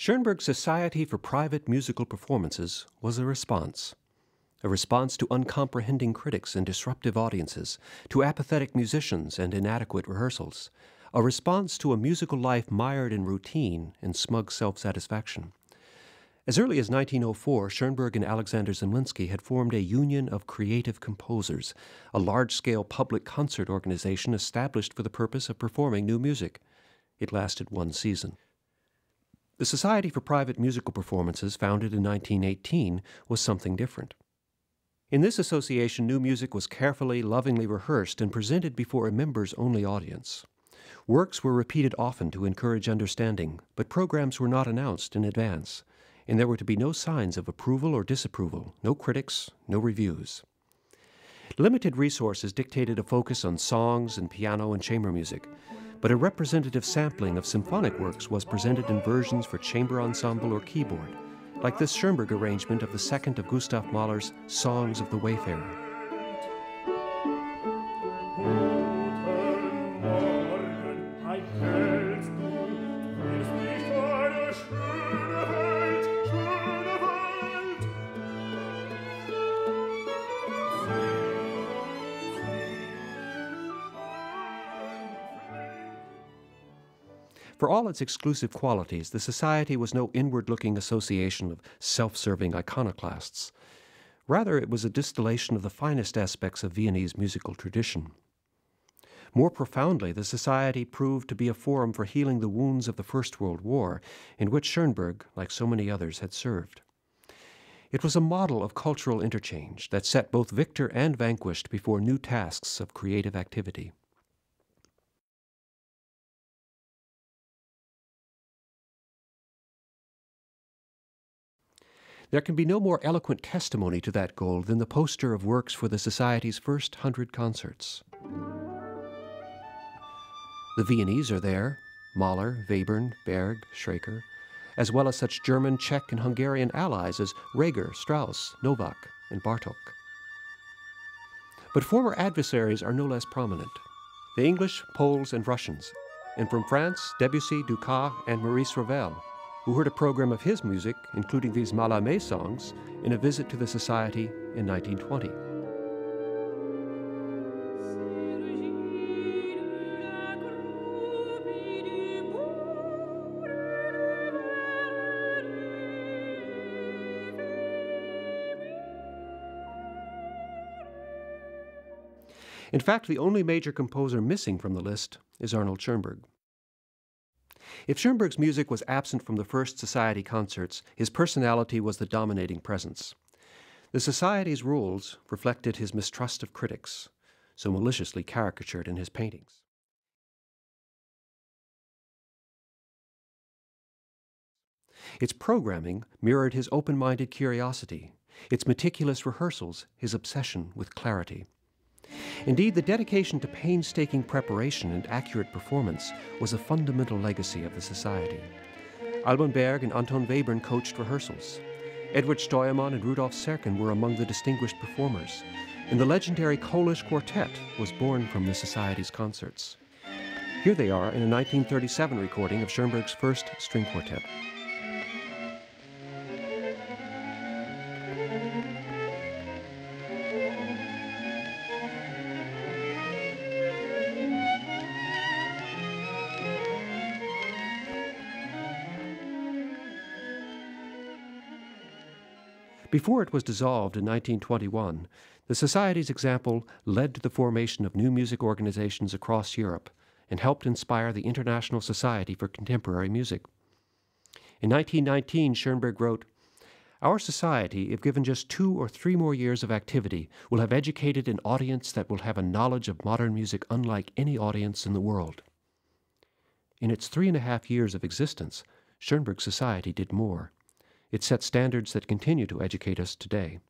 Schoenberg's Society for Private Musical Performances was a response. A response to uncomprehending critics and disruptive audiences, to apathetic musicians and inadequate rehearsals, a response to a musical life mired in routine and smug self satisfaction. As early as 1904, Schoenberg and Alexander Zemlinsky had formed a union of creative composers, a large scale public concert organization established for the purpose of performing new music. It lasted one season. The Society for Private Musical Performances, founded in 1918, was something different. In this association, new music was carefully, lovingly rehearsed and presented before a members only audience. Works were repeated often to encourage understanding, but programs were not announced in advance, and there were to be no signs of approval or disapproval, no critics, no reviews. Limited resources dictated a focus on songs and piano and chamber music, but a representative sampling of symphonic works was presented in versions for chamber ensemble or keyboard, like this Schoenberg arrangement of the second of Gustav Mahler's Songs of the Wayfarer. For all its exclusive qualities, the Society was no inward looking association of self serving iconoclasts. Rather, it was a distillation of the finest aspects of Viennese musical tradition. More profoundly, the Society proved to be a forum for healing the wounds of the First World War, in which Schoenberg, like so many others, had served. It was a model of cultural interchange that set both victor and vanquished before new tasks of creative activity. There can be no more eloquent testimony to that goal than the poster of works for the Society's first hundred concerts. The Viennese are there Mahler, Webern, Berg, Schreker, as well as such German, Czech, and Hungarian allies as Reger, Strauss, Novak, and Bartok. But former adversaries are no less prominent the English, Poles, and Russians, and from France, Debussy, Dukas, and Maurice Ravel, who heard a program of his music, including these Mallarmé songs, in a visit to the Society in 1920. In fact, the only major composer missing from the list is Arnold Schoenberg. If Schoenberg's music was absent from the first Society concerts, his personality was the dominating presence. The Society's rules reflected his mistrust of critics, so maliciously caricatured in his paintings. Its programming mirrored his open minded curiosity, its meticulous rehearsals, his obsession with clarity. Indeed, the dedication to painstaking preparation and accurate performance was a fundamental legacy of the Society. Alban Berg and Anton Webern coached rehearsals. Edward Steuermann and Rudolf Serkin were among the distinguished performers, and the legendary Kolisch Quartet was born from the Society's concerts. Here they are in a 1937 recording of Schoenberg's first string quartet. Before it was dissolved in 1921, the Society's example led to the formation of new music organizations across Europe and helped inspire the International Society for Contemporary Music. In 1919, Schoenberg wrote, Our society, if given just two or three more years of activity, will have educated an audience that will have a knowledge of modern music unlike any audience in the world. In its three and a half years of existence, Schoenberg Society did more. It set standards that continue to educate us today.